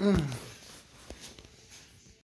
Mm.